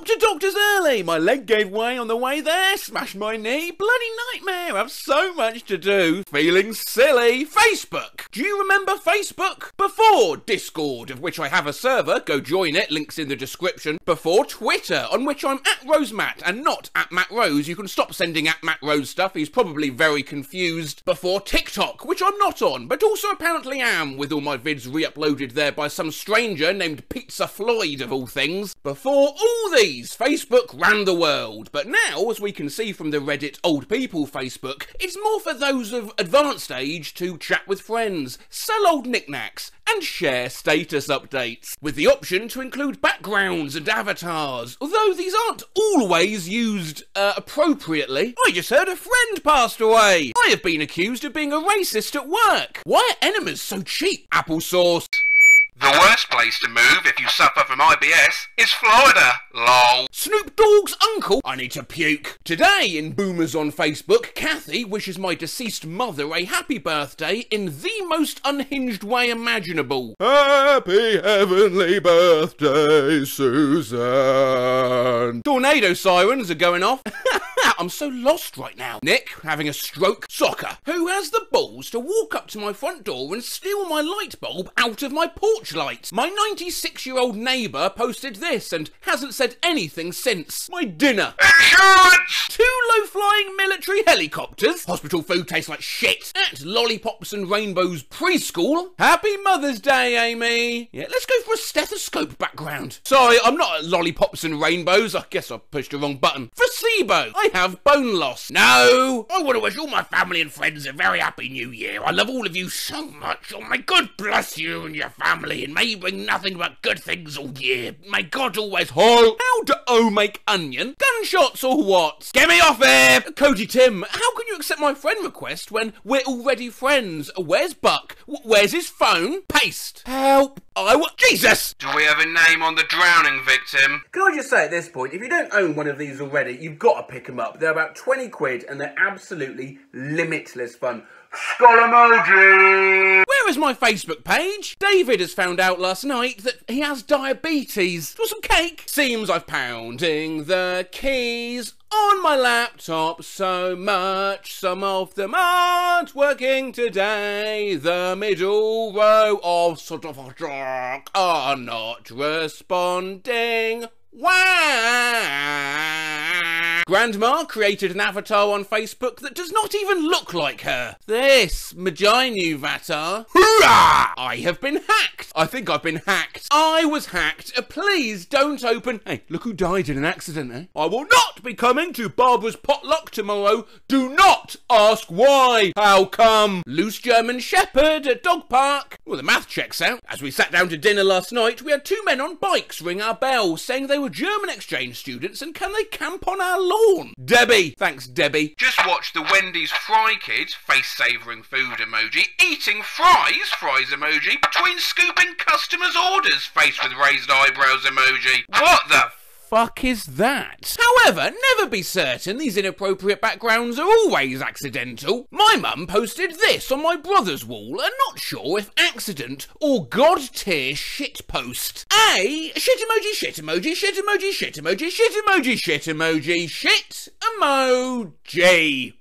Up to doctors early. My leg gave way on the way there. Smashed my knee. Bloody nightmare. I've so much to do. Feeling silly. Facebook. Do you remember Facebook? Before Discord, of which I have a server. Go join it. Links in the description. Before Twitter, on which I'm at RoseMatt and not at Matt Rose. You can stop sending at Matt Rose stuff. He's probably very confused. Before TikTok, which I'm not on, but also apparently am, with all my vids re-uploaded there by some stranger named Pizza Floyd of all things. Before all these, Facebook ran the world. But now, as we can see from the Reddit Old People Facebook, it's more for those of advanced age to chat with friends, sell old knickknacks, and share status updates, with the option to include backgrounds and avatars, although these aren't always used uh, appropriately. I just heard a friend passed away. I have been accused of being a racist at work. Why are enemas so cheap? Applesauce. The worst place to move if you suffer from IBS is Florida. Lol. Snoop Dogg's uncle. I need to puke. Today in Boomers on Facebook, Kathy wishes my deceased mother a happy birthday in the most unhinged way imaginable. Happy heavenly birthday, Susan. Tornado sirens are going off. I'm so lost right now. Nick, having a stroke. Soccer. Who has the balls to walk up to my front door and steal my light bulb out of my porch light? My 96 year old neighbour posted this and hasn't said anything since. My dinner. Insurance! Two low flying military helicopters. Hospital food tastes like shit. At Lollipops and Rainbows preschool. Happy Mother's Day, Amy. Yeah, let's go for a stethoscope background. Sorry, I'm not at Lollipops and Rainbows. I guess I pushed the wrong button. SIBO, I have bone loss. No! I want to wish all my family and friends a very happy new year. I love all of you so much. Oh, my God bless you and your family, and may you bring nothing but good things all year. May God always hold. How do O oh, make onion? Gunshots or what? Get me off here! Cody Tim, how can you accept my friend request when we're already friends? Where's Buck? W- where's his phone? Paste. Help. I wa- Jesus! Do we have a name on the drowning victim? Can I just say at this point, if you don't own one of these already, you've got to pick them up. They're about 20 quid and they're absolutely limitless fun. Skull emoji! Where is my Facebook page? David has found out last night that he has diabetes. Want some cake? Seems I've pounding the keys on my laptop so much. Some of them aren't working today. The middle row of sort of a are not responding. Why? Grandma created an avatar on Facebook that does not even look like her. This, Maginu Vatar. Hoorah! I have been hacked. I think I've been hacked. I was hacked. Uh, please don't open. Hey, look who died in an accident, eh? I will not be coming to Barbara's potluck tomorrow. Do not ask why. How come? Loose German Shepherd at dog park. Well, the math checks out. As we sat down to dinner last night, we had two men on bikes ring our bell saying they were German exchange students and can they camp on our lawn? Debbie. Thanks, Debbie. Just watch the Wendy's Fry Kid, face savouring food emoji, eating fries, fries emoji, between scooping customers' orders, face with raised eyebrows emoji. What the fuck is that? However, never be certain these inappropriate backgrounds are always accidental. My mum posted this on my brother's wall, and not sure if accident or god tier shit post. A shit emoji, shit emoji, shit emoji, shit emoji, shit emoji, shit emoji, shit emoji.